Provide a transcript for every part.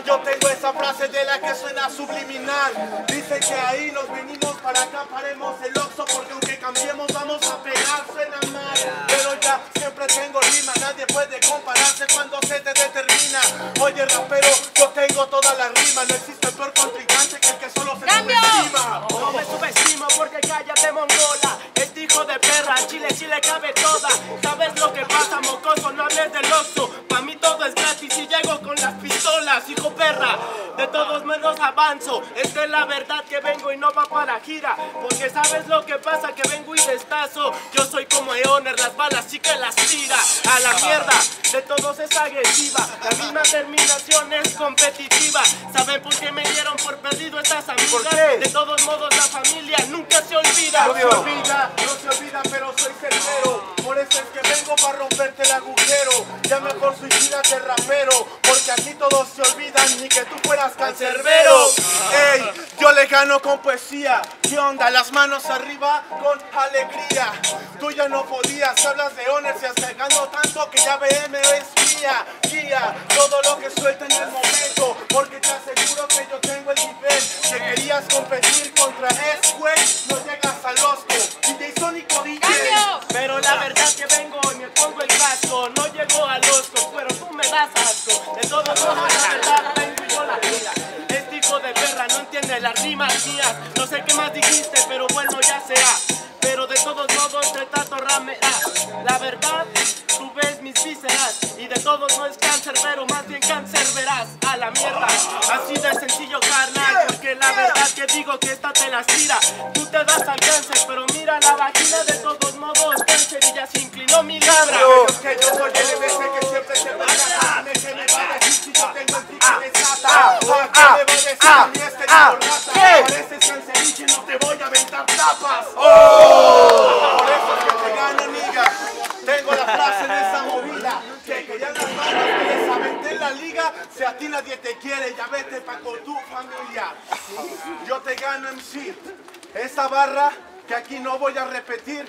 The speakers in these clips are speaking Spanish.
Yo tengo esa frase de la que suena subliminal. Dicen que ahí nos venimos para acá Paremos el oxo porque aunque cambiemos vamos a pegar Suena mal, pero ya siempre tengo rima Nadie puede compararse cuando se te determina. Oye rapero, yo tengo toda la rima No existe peor contrincante que el que solo se subestima No me subestimo porque cállate mongola. Este hijo de perra, chile sí le cabe toda. ¿Sabes avanzo. Esta es la verdad que vengo y no va para gira. Porque sabes lo que pasa que vengo y destazo. Yo soy como Eoner, las balas sí que las tira. A la mierda, de todos es agresiva. La misma terminación es competitiva ¿Saben por qué me dieron por perdido estas amigas? De todos modos la familia nunca se olvida. No se olvida, no se olvida, pero soy certero. Por eso es que vengo para romperte el agujero. Ya mejor suicídate rapero, ni que tú fueras cancerbero. Ey, yo le gano con poesía. ¿Qué onda? Las manos arriba con alegría. Tú ya no podías, hablas de honor, se ganando tanto que ya BM es mía. Guía todo lo que suelta en el momento, porque te aseguro que yo tengo el nivel. Que querías competir contra ese güey, no llegas al osco. DJ Sónico DJ. Pero la verdad que vengo y me pongo el casco No llego al osco, pero tú me das asco De todos modos la verdad entiende las rimas mías. No sé qué más dijiste, pero bueno ya será Pero de todos modos te trato ramera La verdad, tú ves mis vísceras. Y de todos no es cáncer, pero más bien cáncer verás. A la mierda, así de sencillo carnal. Porque la verdad que digo que esta te las tira. Tú te das al cáncer, pero mira la vagina. De todos modos Cáncer y ya se inclinó mi labra. Que yo soy el MC que siempre se va a. ¿Qué me va a decir si yo tengo el pico de sata? ¿A ¿Qué me va a decir aventar tapas. Por eso es que te gano, niga. Tengo la frase de esa movida que querían las manos que les aventé en la liga. Si a ti nadie te quiere, ya vete pa' con tu familia. Yo te gano MC. Esa barra que aquí no voy a repetir,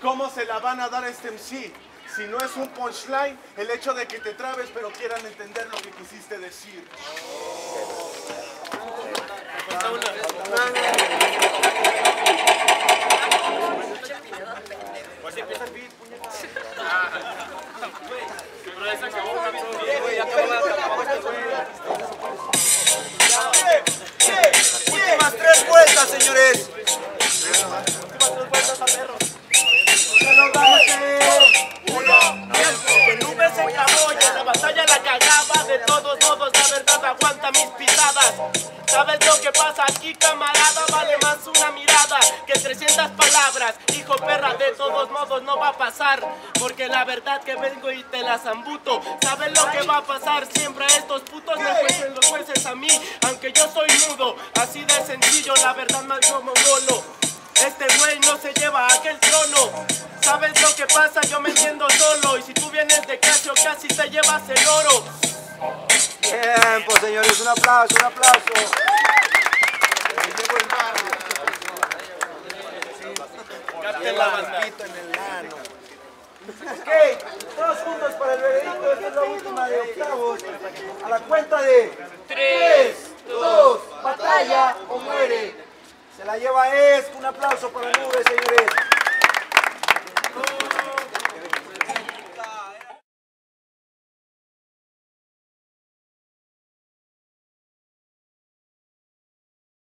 ¿cómo se la van a dar a este MC? Si no es un punchline, el hecho de que te trabes pero quieran entender lo que quisiste decir. Últimas tres vueltas, señores. Que nubes se acabó y en la batalla la cagaba De todos modos la verdad aguanta mis pisadas ¿Sabes lo que pasa aquí camarada? Vale más una mirada que 300 palabras Hijo perra de todos modos no va a pasar Porque la verdad que vengo y te las zambuto ¿Sabes lo que va a pasar? Siempre a estos putos me juecen los jueces a mí Aunque yo soy mudo, así de sencillo La verdad más como bolo este güey no se lleva a aquel trono. ¿Sabes lo que pasa? Yo me entiendo solo. Y si tú vienes de Casio, casi te llevas el oro. Tiempo, señores. Un aplauso, un aplauso. Ok, todos juntos para el veredicto. Esta es la última de octavos. A la cuenta de 3, 2, batalla o muere. Se la lleva Es. Un aplauso para Nube, señores.